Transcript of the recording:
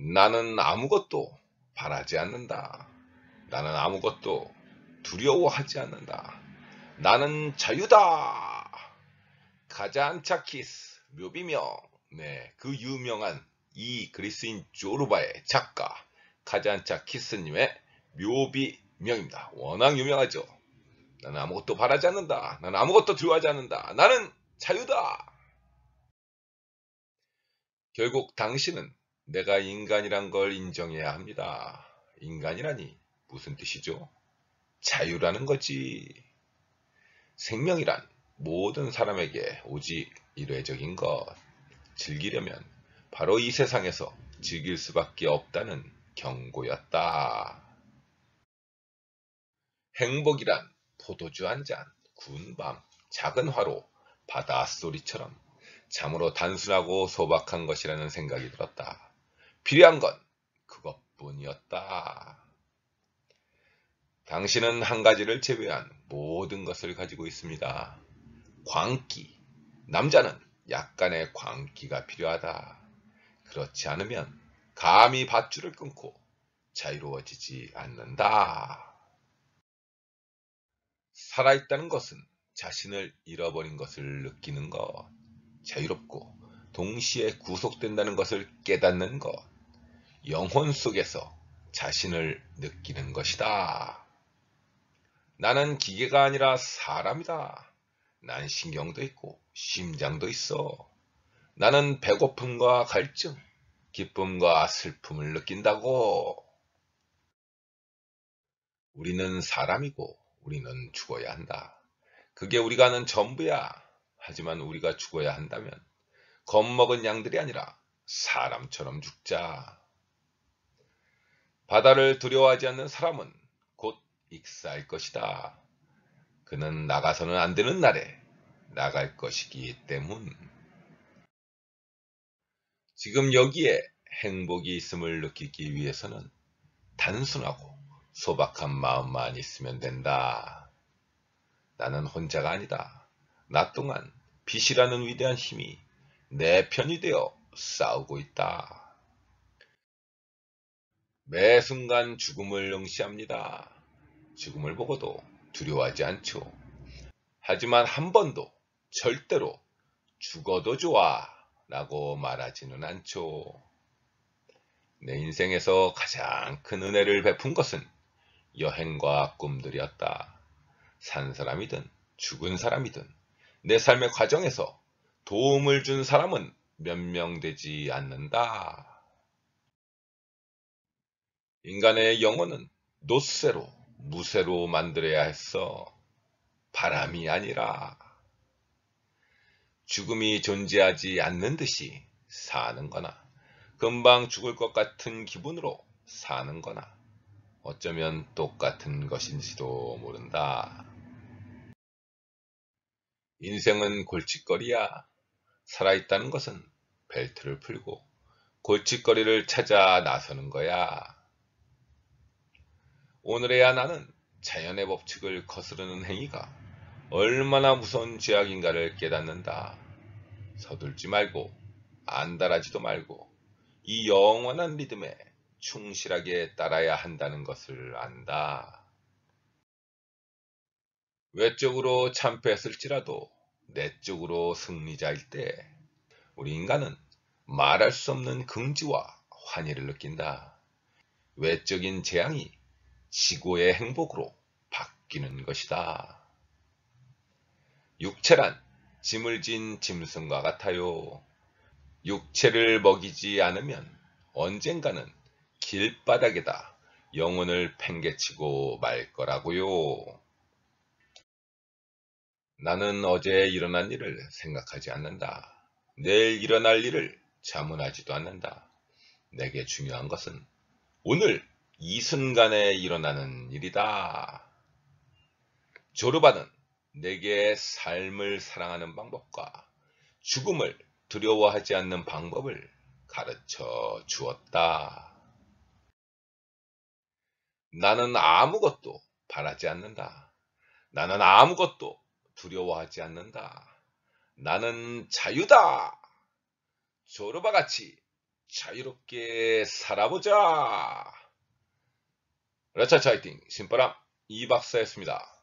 나는 아무것도 바라지 않는다. 나는 아무것도 두려워하지 않는다. 나는 자유다. 가자안차키스 묘비명. 네, 그 유명한 이 그리스인 조르바의 작가 가자안차키스님의 묘비명입니다. 워낙 유명하죠. 나는 아무것도 바라지 않는다. 나는 아무것도 두려워하지 않는다. 나는 자유다. 결국 당신은 내가 인간이란 걸 인정해야 합니다. 인간이라니 무슨 뜻이죠? 자유라는 거지. 생명이란 모든 사람에게 오직 일회적인 것. 즐기려면 바로 이 세상에서 즐길 수밖에 없다는 경고였다. 행복이란 포도주 한 잔, 구운 밤, 작은 화로, 바닷소리처럼 참으로 단순하고 소박한 것이라는 생각이 들었다. 필요한 건 그것뿐이었다. 당신은 한 가지를 제외한 모든 것을 가지고 있습니다. 광기. 남자는 약간의 광기가 필요하다. 그렇지 않으면 감히 밧줄을 끊고 자유로워지지 않는다. 살아있다는 것은 자신을 잃어버린 것을 느끼는 것, 자유롭고 동시에 구속된다는 것을 깨닫는 것, 영혼 속에서 자신을 느끼는 것이다. 나는 기계가 아니라 사람이다. 난 신경도 있고 심장도 있어. 나는 배고픔과 갈증, 기쁨과 슬픔을 느낀다고. 우리는 사람이고 우리는 죽어야 한다. 그게 우리가 아는 전부야. 하지만 우리가 죽어야 한다면 겁먹은 양들이 아니라 사람처럼 죽자. 바다를 두려워하지 않는 사람은 곧 익사할 것이다. 그는 나가서는 안 되는 날에 나갈 것이기 때문. 지금 여기에 행복이 있음을 느끼기 위해서는 단순하고 소박한 마음만 있으면 된다. 나는 혼자가 아니다. 나 또한 빛이라는 위대한 힘이 내 편이 되어 싸우고 있다. 매 순간 죽음을 응시합니다. 죽음을 보고도 두려워하지 않죠. 하지만 한 번도 절대로 죽어도 좋아 라고 말하지는 않죠. 내 인생에서 가장 큰 은혜를 베푼 것은 여행과 꿈들이었다. 산 사람이든 죽은 사람이든 내 삶의 과정에서 도움을 준 사람은 몇 명 되지 않는다. 인간의 영혼은 노쇠로, 무쇠로 만들어야 했어. 바람이 아니라. 죽음이 존재하지 않는 듯이 사는 거나, 금방 죽을 것 같은 기분으로 사는 거나, 어쩌면 똑같은 것인지도 모른다. 인생은 골칫거리야. 살아있다는 것은 벨트를 풀고 골칫거리를 찾아 나서는 거야. 오늘에야 나는 자연의 법칙을 거스르는 행위가 얼마나 무서운 죄악인가를 깨닫는다. 서둘지 말고 안달하지도 말고 이 영원한 리듬에 충실하게 따라야 한다는 것을 안다. 외적으로 참패했을지라도 내적으로 승리자일 때 우리 인간은 말할 수 없는 긍지와 환희를 느낀다. 외적인 재앙이 지고의 행복으로 바뀌는 것이다. 육체란 짐을 진 짐승과 같아요. 육체를 먹이지 않으면 언젠가는 길바닥에다 영혼을 팽개치고 말 거라고요. 나는 어제 일어난 일을 생각하지 않는다. 내일 일어날 일을 자문하지도 않는다. 내게 중요한 것은 오늘 이 순간에 일어나는 일이다. 조르바는 내게 삶을 사랑하는 방법과 죽음을 두려워하지 않는 방법을 가르쳐 주었다. 나는 아무것도 바라지 않는다. 나는 아무것도 두려워하지 않는다. 나는 자유다. 조르바 같이 자유롭게 살아보자. 라차차 화이팅 신바람 이박사였습니다.